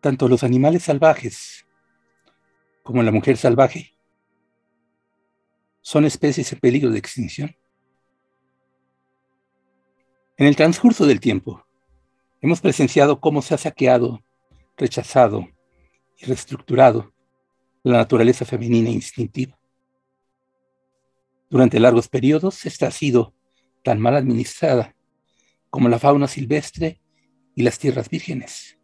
Tanto los animales salvajes como la mujer salvaje son especies en peligro de extinción. En el transcurso del tiempo, hemos presenciado cómo se ha saqueado, rechazado y reestructurado la naturaleza femenina instintiva. Durante largos periodos, esta ha sido tan mal administrada como la fauna silvestre y las tierras vírgenes.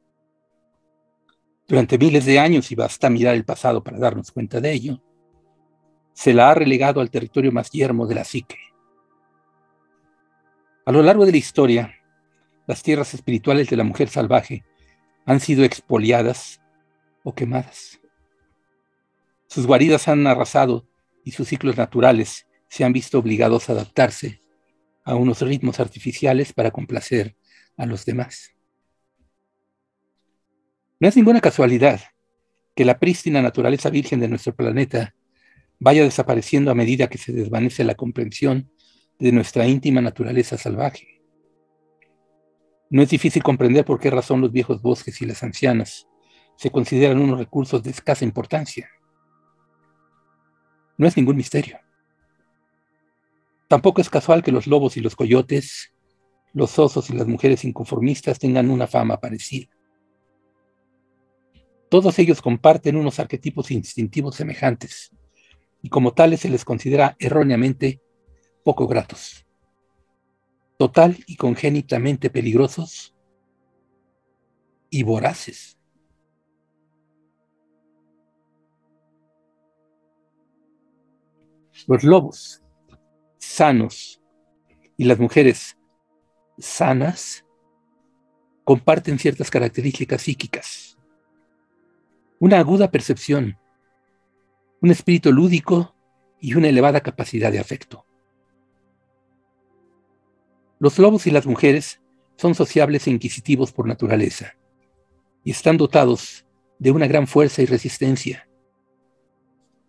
Durante miles de años, y basta mirar el pasado para darnos cuenta de ello, se la ha relegado al territorio más yermo de la psique. A lo largo de la historia, las tierras espirituales de la mujer salvaje han sido expoliadas o quemadas. Sus guaridas han arrasado y sus ciclos naturales se han visto obligados a adaptarse a unos ritmos artificiales para complacer a los demás. No es ninguna casualidad que la prístina naturaleza virgen de nuestro planeta vaya desapareciendo a medida que se desvanece la comprensión de nuestra íntima naturaleza salvaje. No es difícil comprender por qué razón los viejos bosques y las ancianas se consideran unos recursos de escasa importancia. No es ningún misterio. Tampoco es casual que los lobos y los coyotes, los osos y las mujeres inconformistas tengan una fama parecida. Todos ellos comparten unos arquetipos instintivos semejantes y como tales se les considera erróneamente poco gratos, total y congénitamente peligrosos y voraces. Los lobos sanos y las mujeres sanas comparten ciertas características psíquicas una aguda percepción, un espíritu lúdico y una elevada capacidad de afecto. Los lobos y las mujeres son sociables e inquisitivos por naturaleza y están dotados de una gran fuerza y resistencia.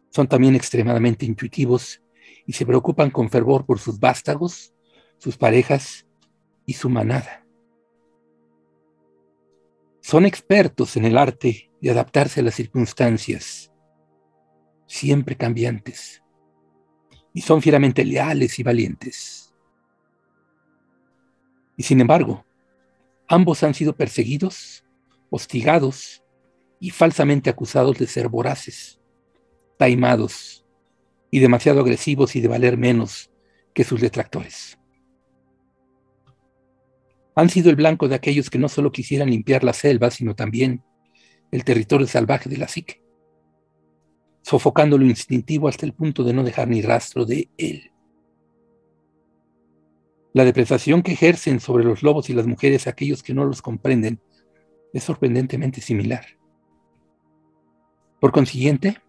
Son también extremadamente intuitivos y se preocupan con fervor por sus vástagos, sus parejas y su manada. Son expertos en el arte de adaptarse a las circunstancias, siempre cambiantes, y son fieramente leales y valientes. Y sin embargo, ambos han sido perseguidos, hostigados y falsamente acusados de ser voraces, taimados y demasiado agresivos y de valer menos que sus detractores. Han sido el blanco de aquellos que no solo quisieran limpiar la selva, sino también el territorio salvaje de la psique, sofocando lo instintivo hasta el punto de no dejar ni rastro de él. La depredación que ejercen sobre los lobos y las mujeres aquellos que no los comprenden es sorprendentemente similar. Por consiguiente,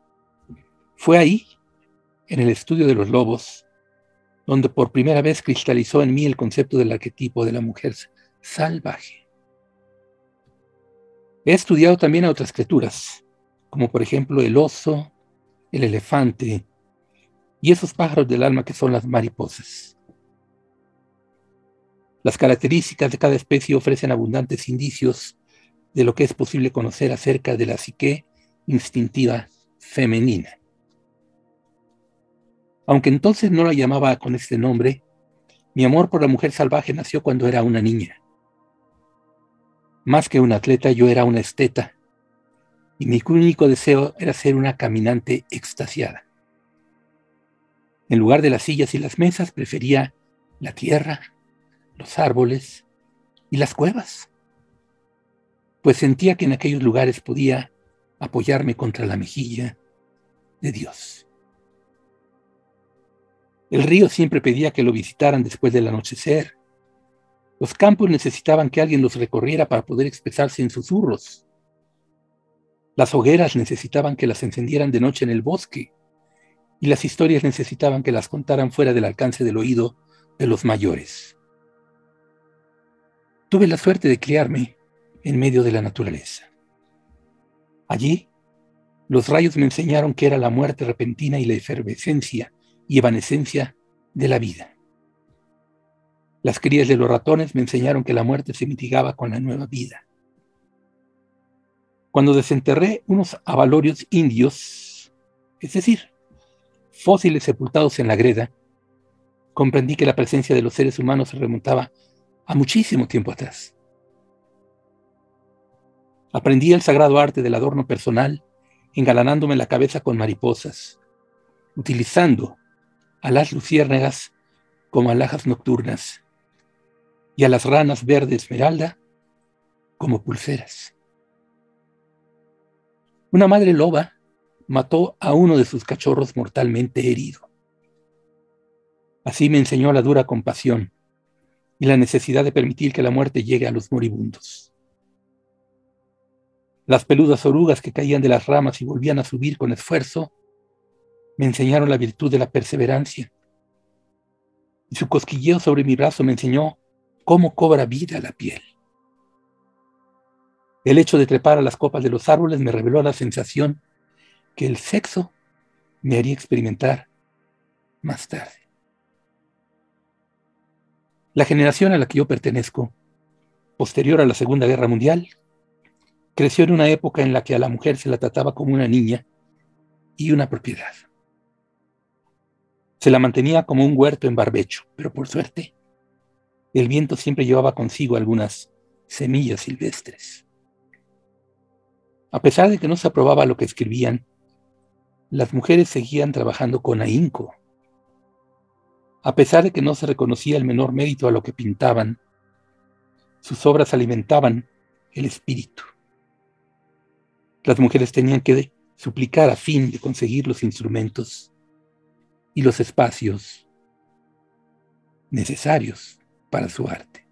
fue ahí, en el estudio de los lobos, donde por primera vez cristalizó en mí el concepto del arquetipo de la mujer salvaje. He estudiado también a otras criaturas, como por ejemplo el oso, el elefante y esos pájaros del alma que son las mariposas. Las características de cada especie ofrecen abundantes indicios de lo que es posible conocer acerca de la psique instintiva femenina. Aunque entonces no la llamaba con este nombre, mi amor por la mujer salvaje nació cuando era una niña. Más que un atleta, yo era una esteta, y mi único deseo era ser una caminante extasiada. En lugar de las sillas y las mesas, prefería la tierra, los árboles y las cuevas, pues sentía que en aquellos lugares podía apoyarme contra la mejilla de Dios. El río siempre pedía que lo visitaran después del anochecer, los campos necesitaban que alguien los recorriera para poder expresarse en susurros. Las hogueras necesitaban que las encendieran de noche en el bosque. Y las historias necesitaban que las contaran fuera del alcance del oído de los mayores. Tuve la suerte de criarme en medio de la naturaleza. Allí, los rayos me enseñaron que era la muerte repentina y la efervescencia y evanescencia de la vida. Las crías de los ratones me enseñaron que la muerte se mitigaba con la nueva vida. Cuando desenterré unos avalorios indios, es decir, fósiles sepultados en la greda, comprendí que la presencia de los seres humanos se remontaba a muchísimo tiempo atrás. Aprendí el sagrado arte del adorno personal, engalanándome la cabeza con mariposas, utilizando a las luciérnagas como alhajas nocturnas y a las ranas verde esmeralda como pulseras. Una madre loba mató a uno de sus cachorros mortalmente herido. Así me enseñó la dura compasión y la necesidad de permitir que la muerte llegue a los moribundos. Las peludas orugas que caían de las ramas y volvían a subir con esfuerzo me enseñaron la virtud de la perseverancia. Y su cosquilleo sobre mi brazo me enseñó cómo cobra vida la piel. El hecho de trepar a las copas de los árboles me reveló la sensación que el sexo me haría experimentar más tarde. La generación a la que yo pertenezco, posterior a la Segunda Guerra Mundial, Creció en una época en la que a la mujer se la trataba como una niña y una propiedad. Se la mantenía como un huerto en barbecho, pero por suerte, el viento siempre llevaba consigo algunas semillas silvestres. A pesar de que no se aprobaba lo que escribían, las mujeres seguían trabajando con ahínco. A pesar de que no se reconocía el menor mérito a lo que pintaban, sus obras alimentaban el espíritu. Las mujeres tenían que suplicar a fin de conseguir los instrumentos y los espacios necesarios para su arte.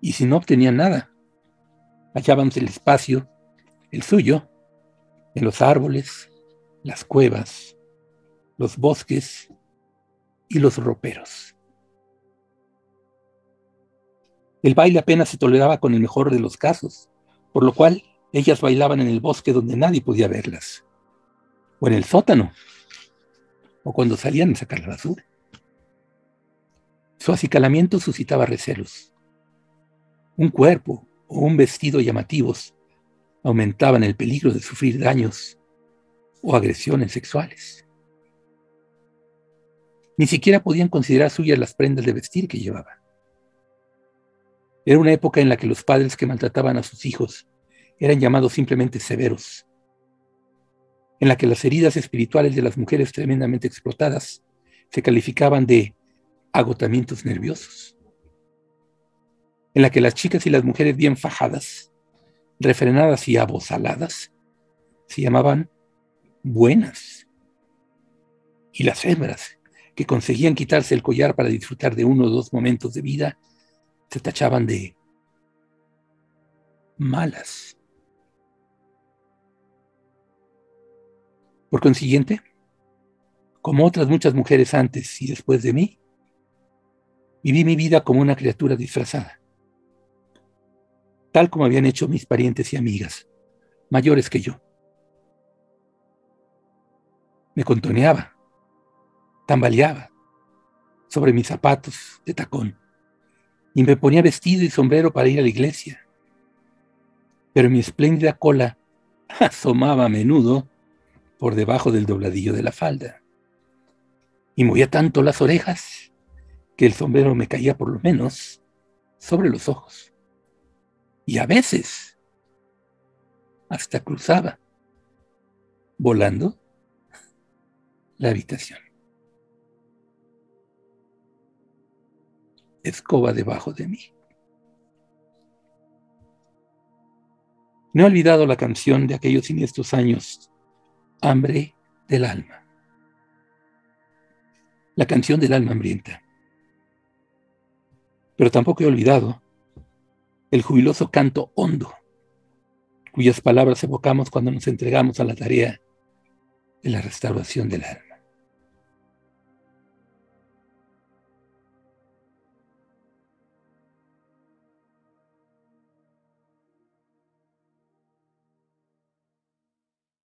Y si no obtenían nada, hallaban el espacio, el suyo, en los árboles, las cuevas, los bosques y los roperos. El baile apenas se toleraba con el mejor de los casos, por lo cual ellas bailaban en el bosque donde nadie podía verlas, o en el sótano, o cuando salían a sacar la basura. Acicalamiento suscitaba recelos. Un cuerpo o un vestido llamativos aumentaban el peligro de sufrir daños o agresiones sexuales. Ni siquiera podían considerar suyas las prendas de vestir que llevaban. Era una época en la que los padres que maltrataban a sus hijos eran llamados simplemente severos, en la que las heridas espirituales de las mujeres tremendamente explotadas se calificaban de agotamientos nerviosos, en la que las chicas y las mujeres bien fajadas, refrenadas y abozaladas, se llamaban buenas, y las hembras que conseguían quitarse el collar para disfrutar de uno o dos momentos de vida, se tachaban de malas. Por consiguiente, como otras muchas mujeres antes y después de mí, viví mi vida como una criatura disfrazada, tal como habían hecho mis parientes y amigas, mayores que yo. Me contoneaba, tambaleaba sobre mis zapatos de tacón y me ponía vestido y sombrero para ir a la iglesia. Pero mi espléndida cola asomaba a menudo por debajo del dobladillo de la falda. Y movía tanto las orejas que el sombrero me caía por lo menos sobre los ojos. Y a veces hasta cruzaba, volando, la habitación. escoba debajo de mí. No he olvidado la canción de aquellos siniestros años, Hambre del alma. La canción del alma hambrienta. Pero tampoco he olvidado el jubiloso canto hondo, cuyas palabras evocamos cuando nos entregamos a la tarea de la restauración del alma.